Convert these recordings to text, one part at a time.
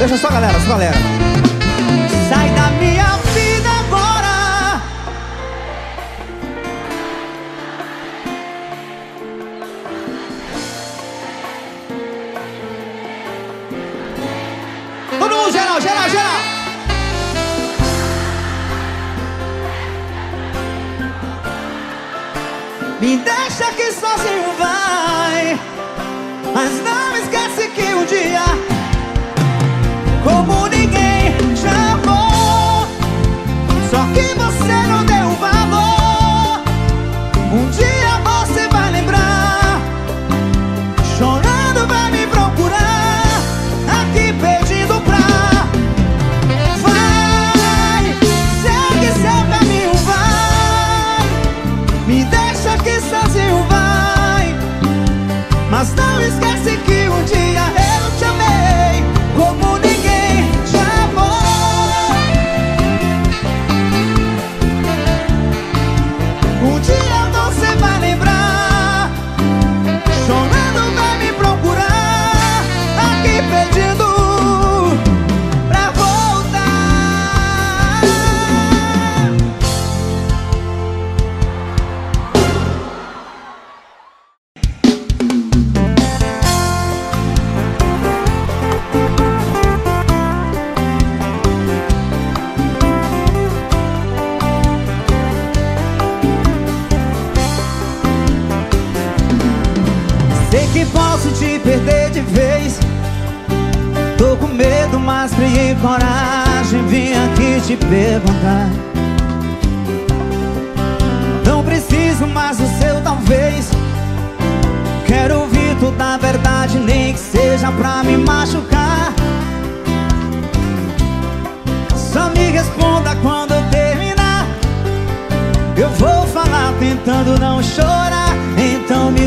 那是算个累的，算个累的。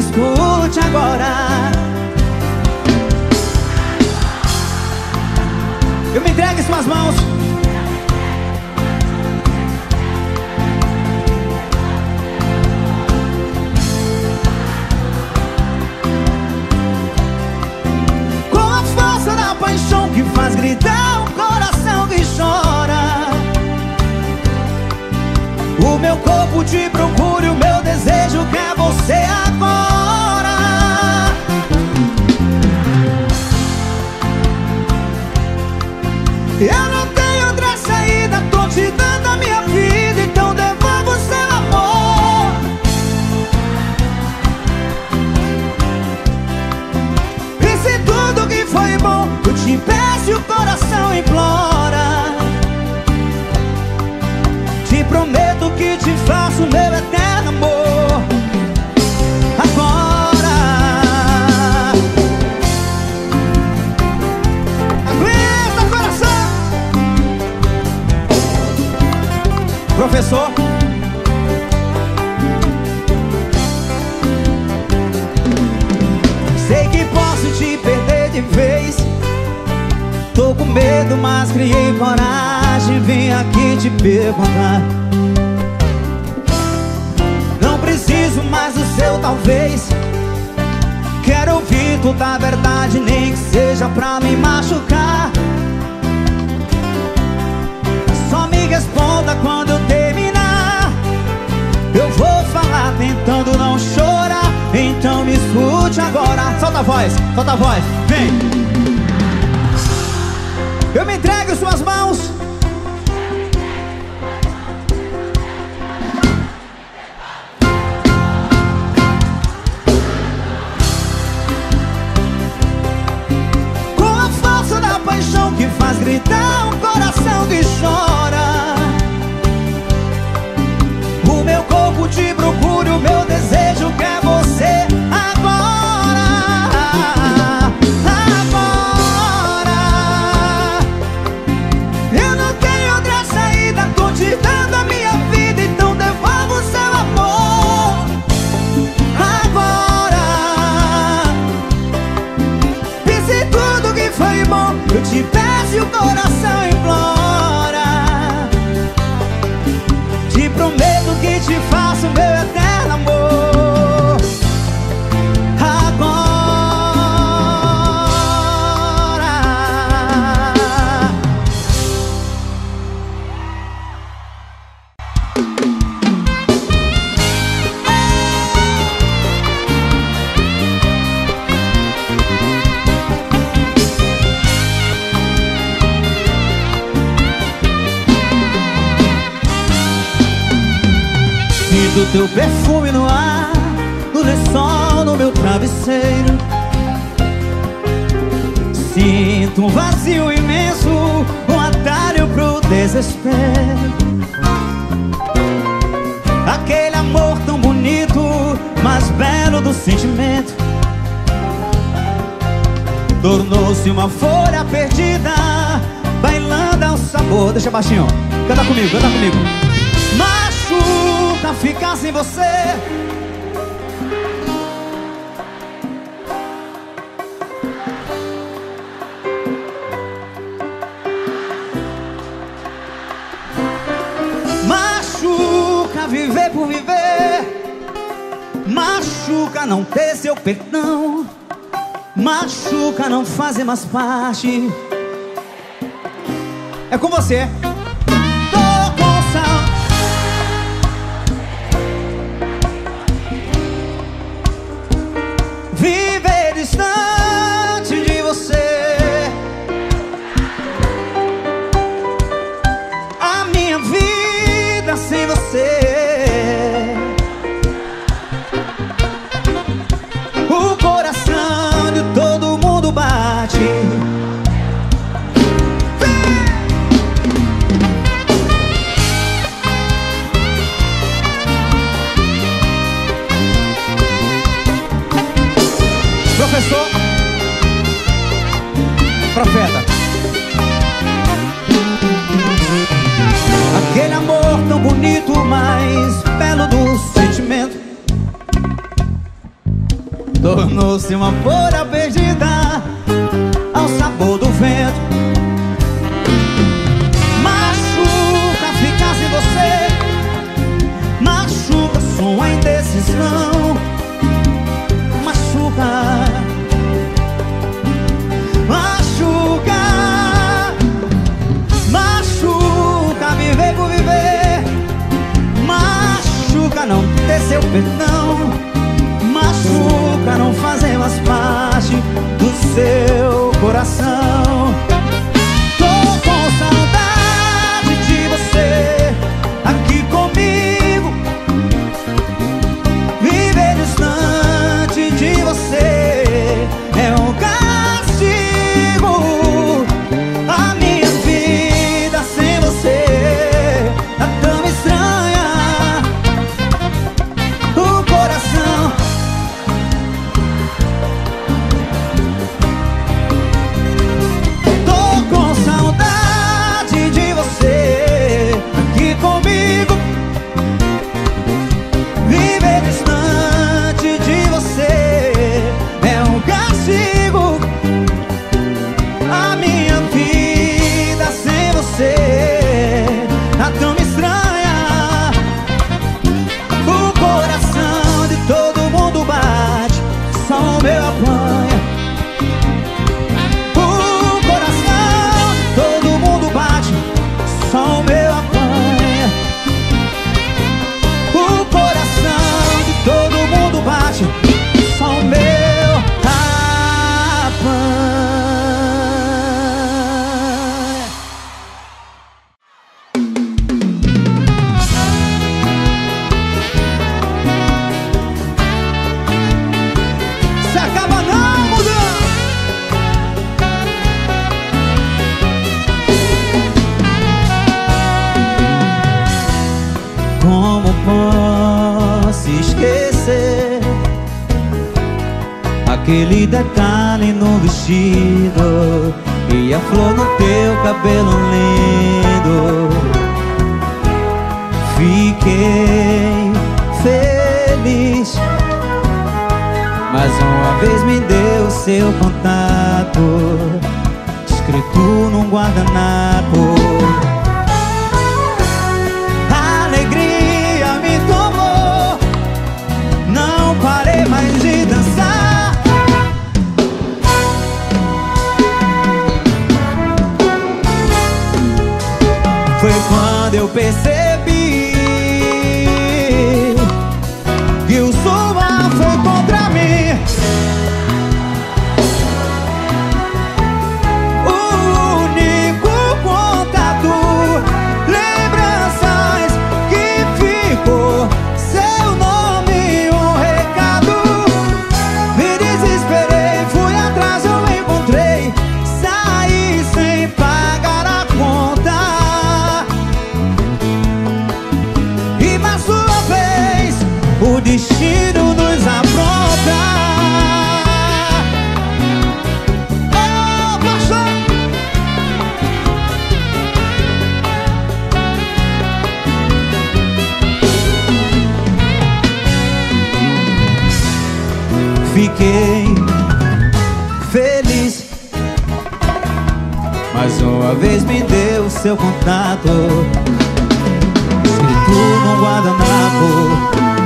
escute agora. Eu me entrego em suas mãos. Com a força da paixão que faz gritar o coração que chora. O meu corpo te procura, o meu desejo quer é você agora. te faço meu eterno amor. Agora. Aguenta, coração. Professor. Sei que posso te perder de vez. Tô com medo, mas criei coragem. Vim aqui te perguntar. Seu talvez. Quero ouvir toda a verdade, nem que seja pra me machucar. Só me responda quando eu terminar. Eu vou falar tentando não chorar. Então me escute agora. Solta a voz, solta a voz, vem. Eu me entrego em suas mãos. Teu perfume no ar No lençol, no meu travesseiro. Sinto um vazio imenso Um atalho pro desespero. Aquele amor tão bonito Mais belo do sentimento. Tornou-se uma folha perdida Bailando ao sabor. Deixa baixinho, canta comigo, canta comigo ficar sem você. Machuca viver por viver. Machuca não ter seu perdão. Machuca não fazer mais parte. É com você uma folha Aquele detalhe no vestido E a flor no teu cabelo lindo. Fiquei feliz Mais uma vez me deu seu contato Escrito num guardanapo. Eu o destino nos apronta Oh! Fiquei feliz. Mais uma vez me deu seu contato. Escrito num guardanapo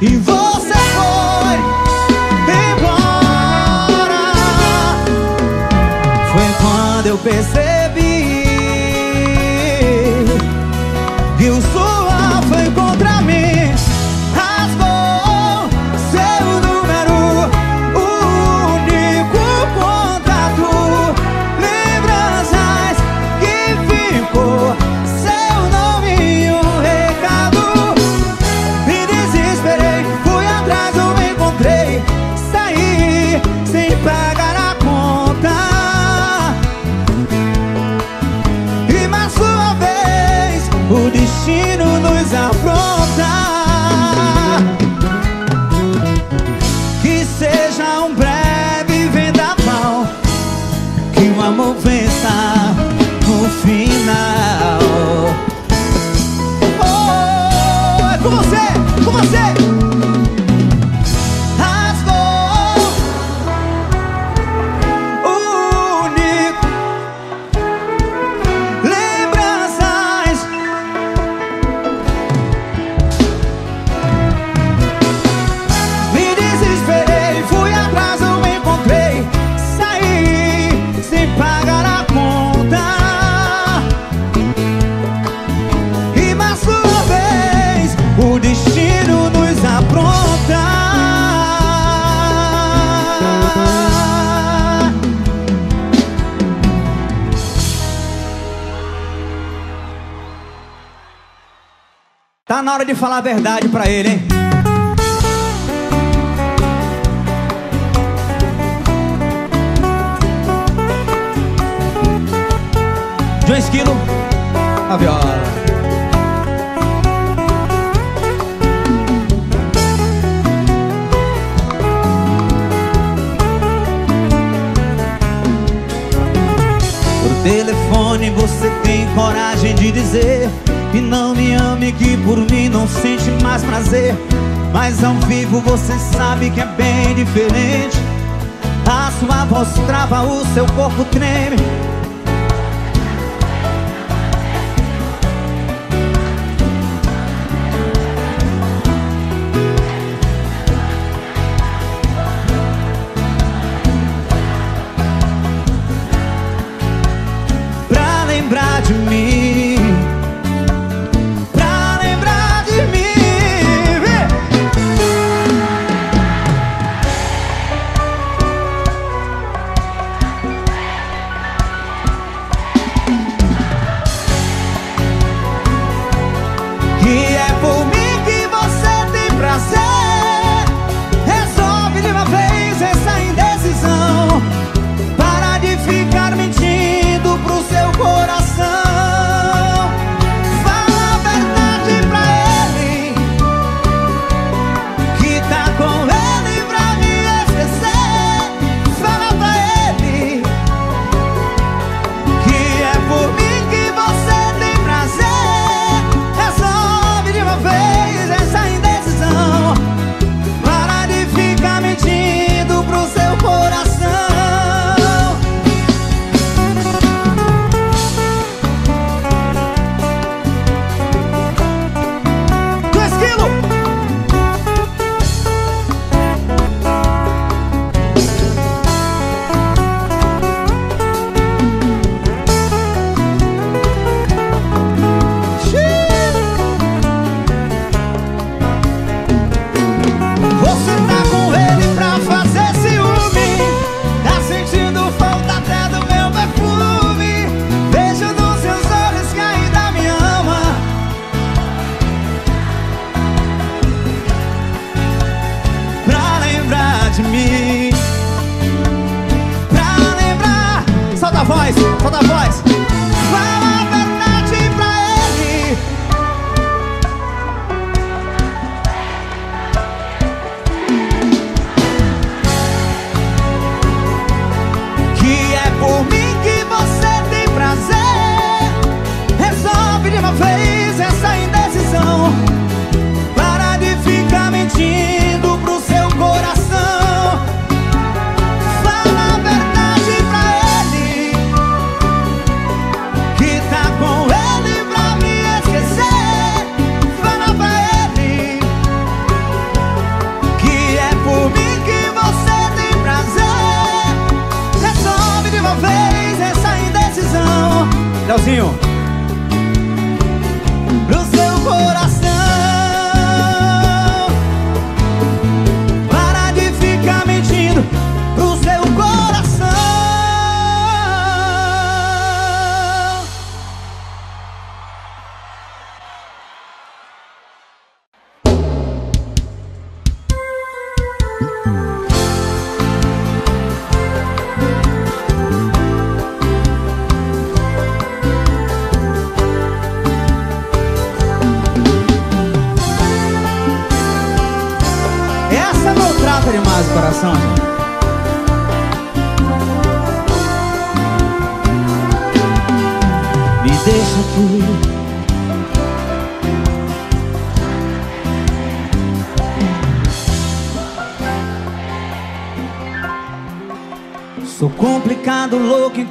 E você foi embora. Foi quando eu percebi hora de falar a verdade pra ele, hein? John Esquilo, a viola. Telefone você tem coragem de dizer Que não me ame, que por mim não sente mais prazer. Mas ao vivo você sabe que é bem diferente. A sua voz trava, o seu corpo treme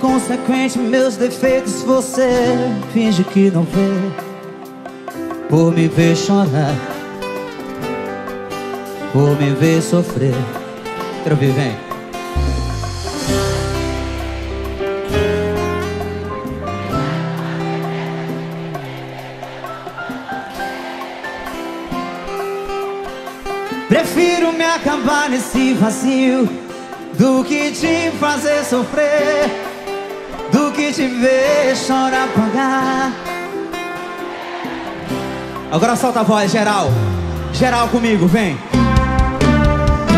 inconsequente meus defeitos você finge que não vê. Por me ver chorar Por me ver sofrer. Quero ver, vem. Prefiro me acabar nesse vazio do que te fazer sofrer do que te ver chorar pagar. Agora solta a voz, geral. Geral comigo, vem.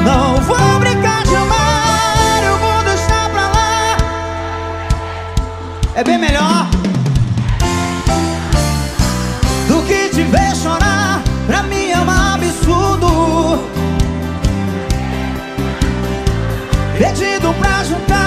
Não vou brincar de amar, eu vou deixar pra lá. É bem melhor do que te ver chorar. Pra mim é um absurdo. Pedido pra juntar.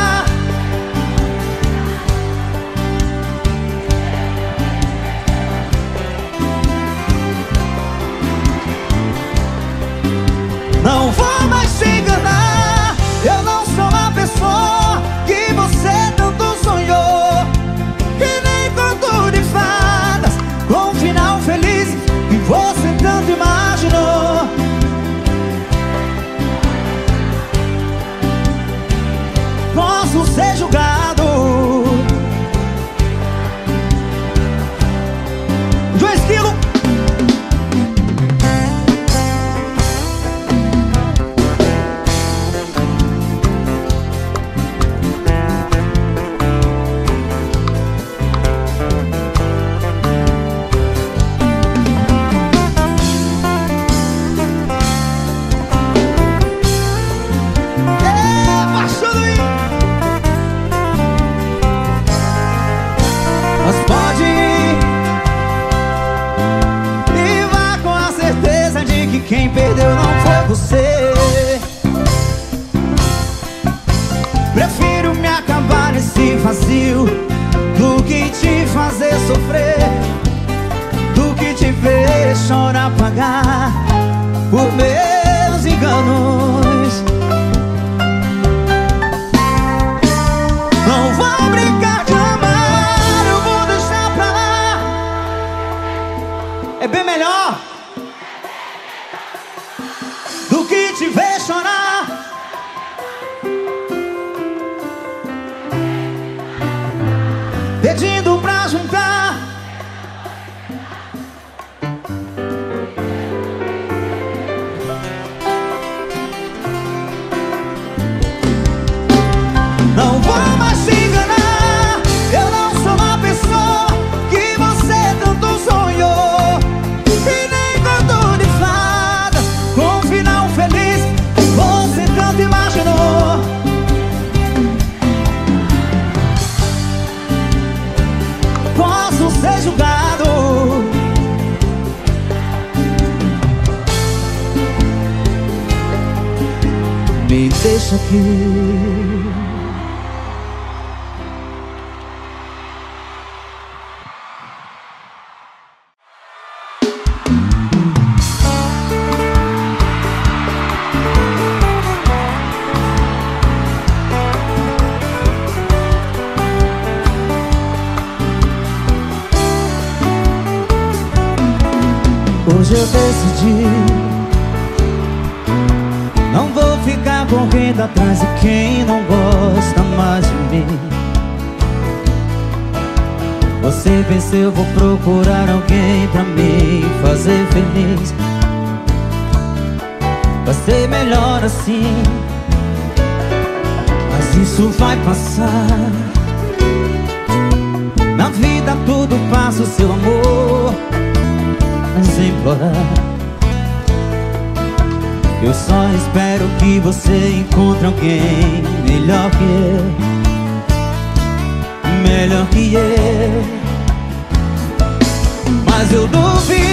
Hoje passar. Na vida tudo passa, o seu amor Mas implorar eu só espero que você encontre alguém melhor que eu. Melhor que eu. Mas eu duvido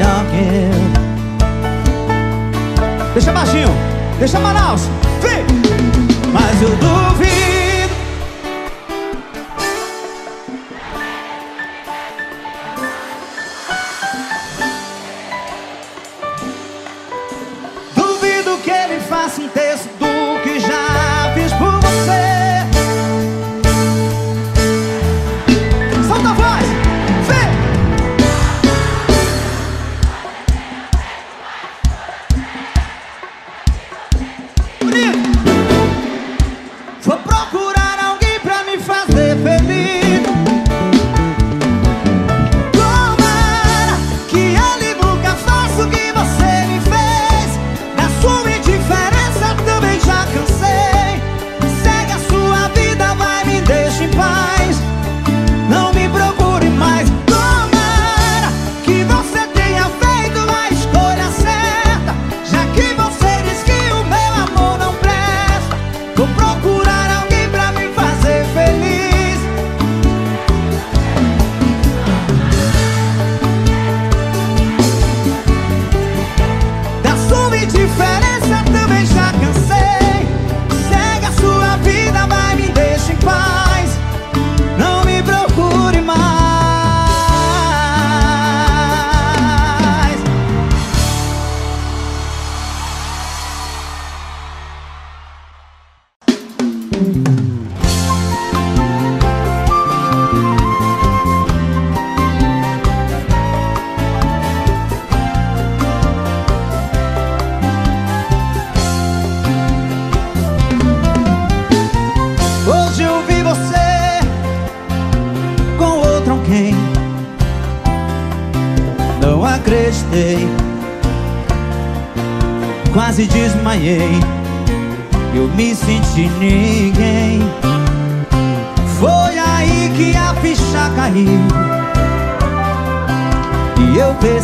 knocking Deixa baixinho, deixa Manaus, vem! Mas eu duvido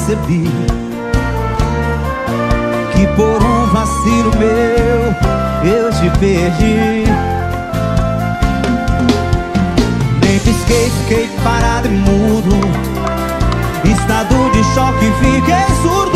percebi que por um vacilo meu eu te perdi. Nem pisquei, fiquei parado e mudo, estado de choque, fiquei surdo.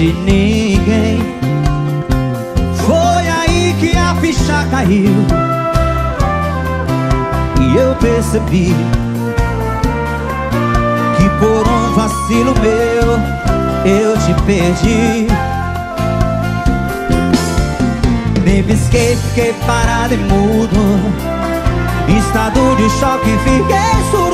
Senti ninguém. Foi aí que a ficha caiu. E eu percebi Que por um vacilo meu Eu te perdi. Nem pisquei, fiquei parado e mudo. Estado de choque, fiquei surdo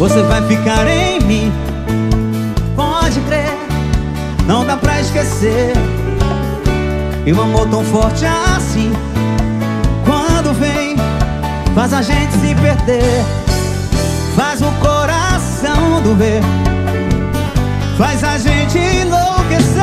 Você vai ficar em mim. Pode crer Não dá pra esquecer. E um amor tão forte assim Quando vem Faz a gente se perder. Faz o coração doer. Faz a gente enlouquecer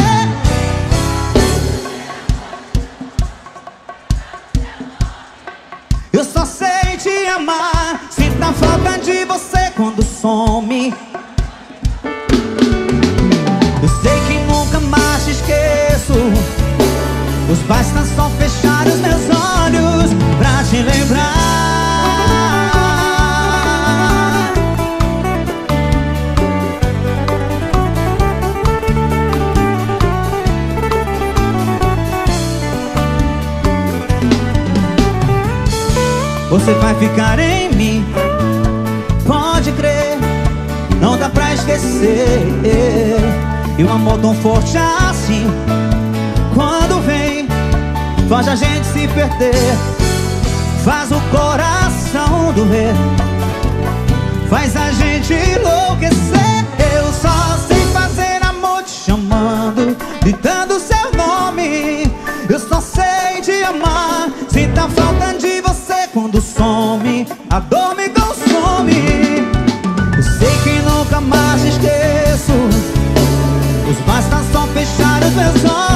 Você vai ficar em mim. Pode crer Não dá pra esquecer. E um amor tão forte assim Quando vem Faz a gente se perder. Faz o coração doer Faz a gente enlouquecer. Eu só sei fazer amor te chamando Gritando fechar os meus olhos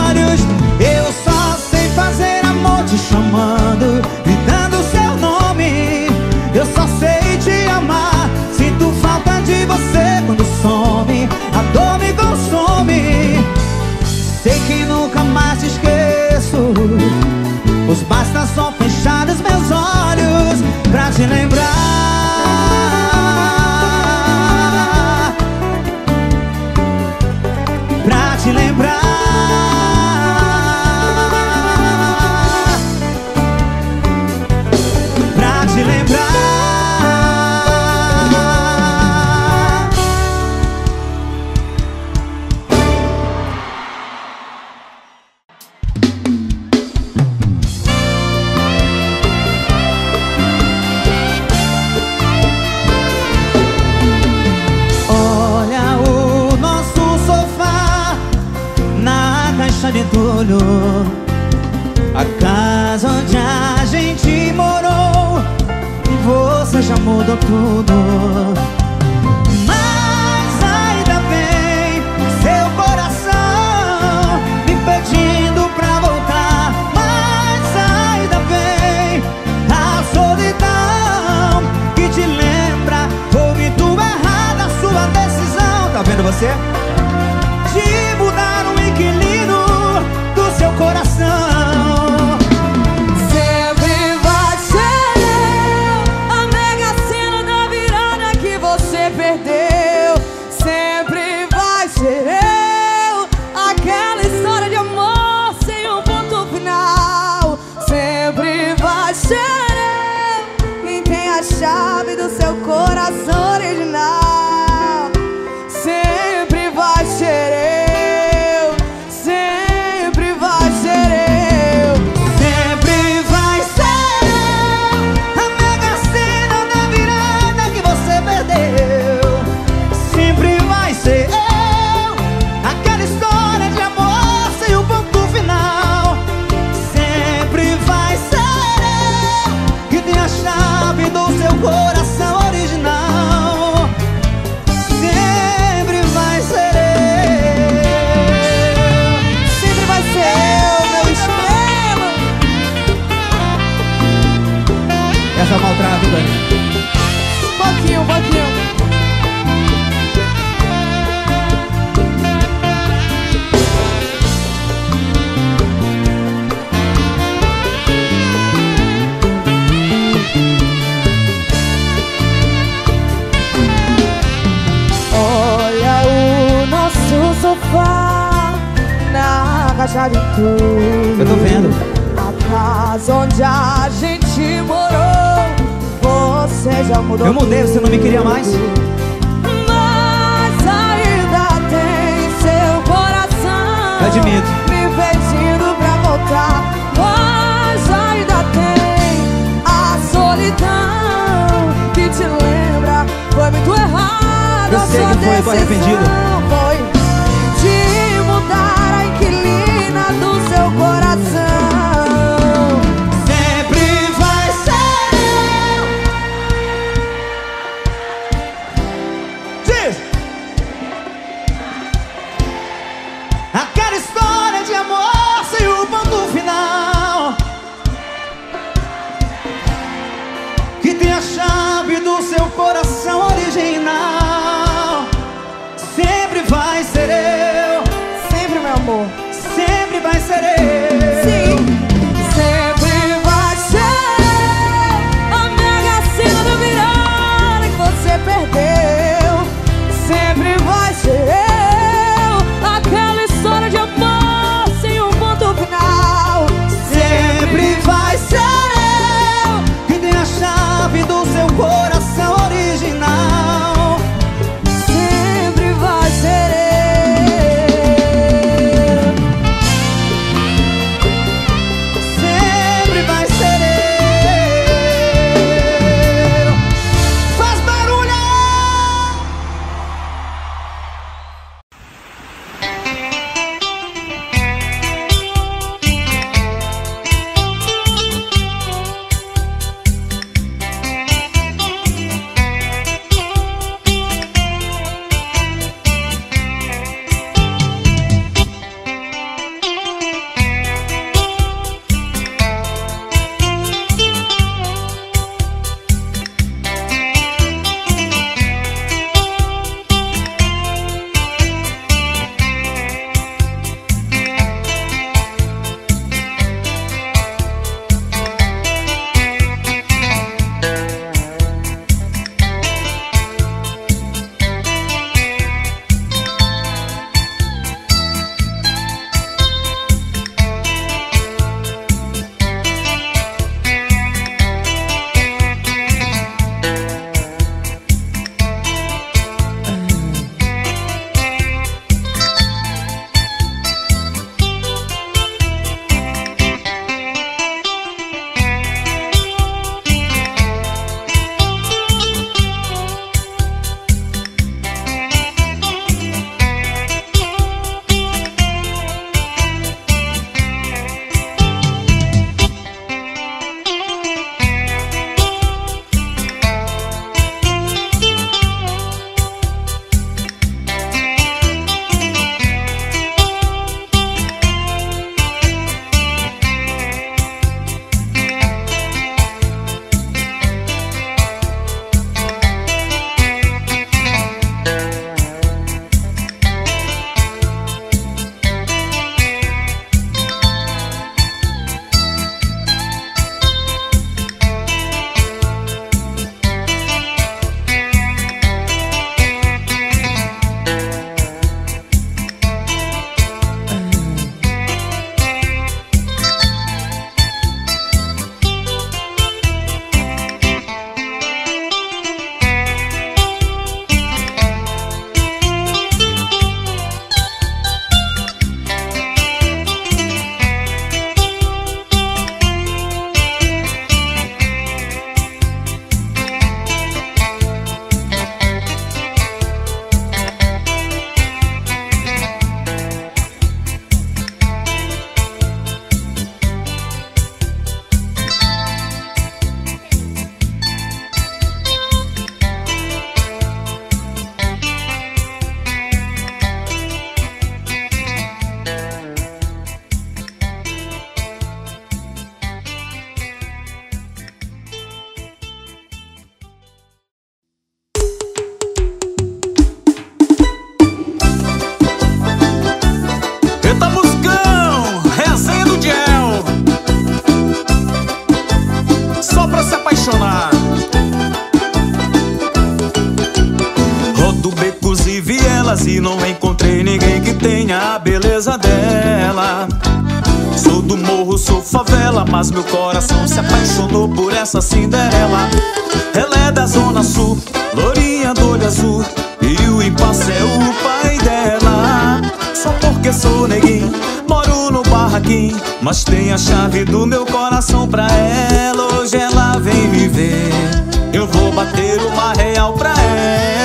Essa maltrata, velho. Botinho, botinho. Eu tô vendo. A casa onde a gente você já mudou Eu mudei, você não me queria mais? Mas ainda tem seu coração admito. Me pedindo pra voltar. Mas ainda tem a solidão Que te lembra, foi muito errado Eu sei que foi, tô arrependido. Essa Cinderela. Ela é da zona sul, lourinha do olho azul, e o impasse é o pai dela. Só porque sou neguinho, moro no barraquinho, mas tem a chave do meu coração pra ela. Hoje ela vem me ver, eu vou bater uma real pra ela.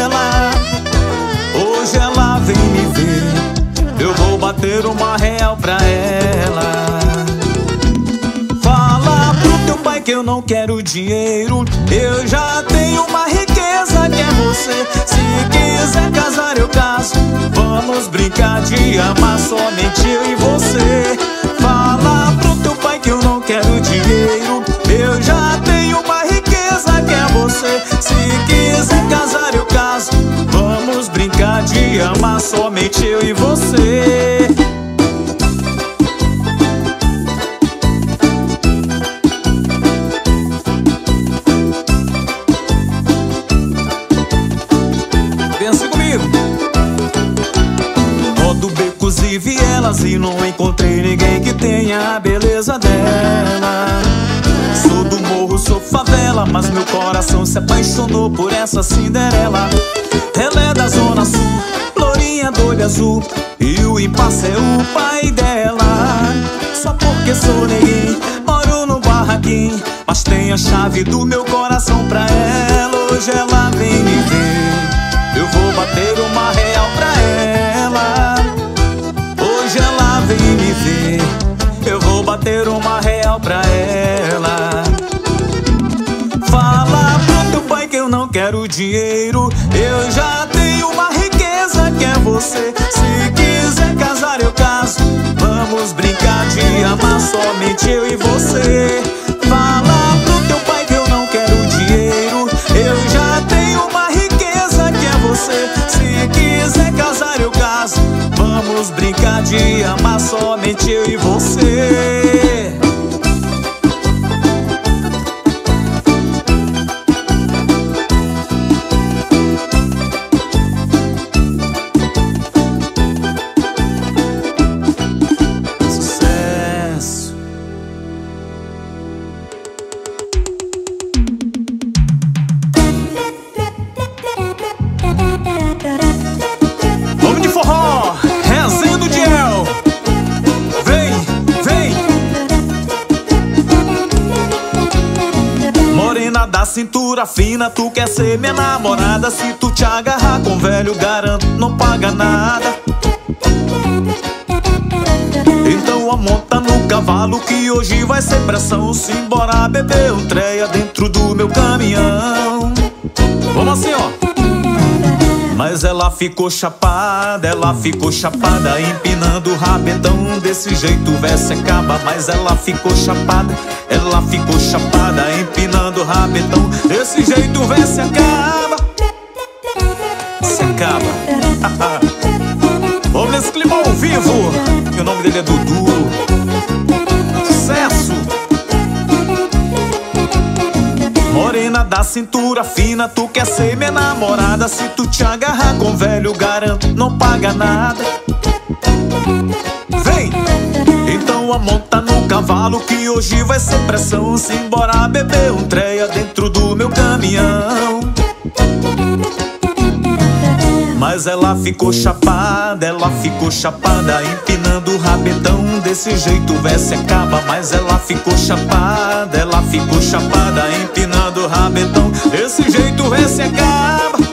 Eu não quero dinheiro, eu já tenho uma riqueza que é você. Se quiser casar, eu caso. Vamos brincar de amar somente eu e você. Fala pro teu pai que eu não quero dinheiro, eu já tenho uma riqueza que é você. Se quiser casar, eu caso. Vamos brincar de amar somente eu e você. Apaixonou por essa Cinderela. Ela é da zona sul, lourinha do olho azul, e o impasse é o pai dela. Só porque sou neguinho, moro no barraquinho, mas tem a chave do meu coração pra ela. Dinheiro, eu já tenho uma riqueza que é você. Se quiser casar, eu caso. Vamos brincar de amar somente eu e você. Fala pro teu pai que eu não quero dinheiro, eu já tenho uma riqueza que é você. Se quiser casar, eu caso. Vamos brincar de amar fina, tu quer ser minha namorada. Se tu te agarrar com velho, garanto, não paga nada. Então a monta no cavalo que hoje vai ser pressão. Simbora beber um treia dentro do meu caminhão. Mas ela ficou chapada, ela ficou chapada, empinando o rabetão. Desse jeito o verso acaba. Mas ela ficou chapada, ela ficou chapada, empinando o rabetão. Desse jeito o verso acaba. Se acaba. Vamos nesse clima ao vivo. E o nome dele é Dudu. Morena da cintura fina, tu quer ser minha namorada. Se tu te agarrar com velho, garanto, não paga nada. Vem! Então a monta no cavalo que hoje vai ser pressão. Simbora beber um treia dentro do meu caminhão. Mas ela ficou chapada, ela ficou chapada, empinando o rabetão. Desse jeito o verso acaba. Mas ela ficou chapada, ela ficou chapada, empinando o rabetão. Desse jeito o verso acaba.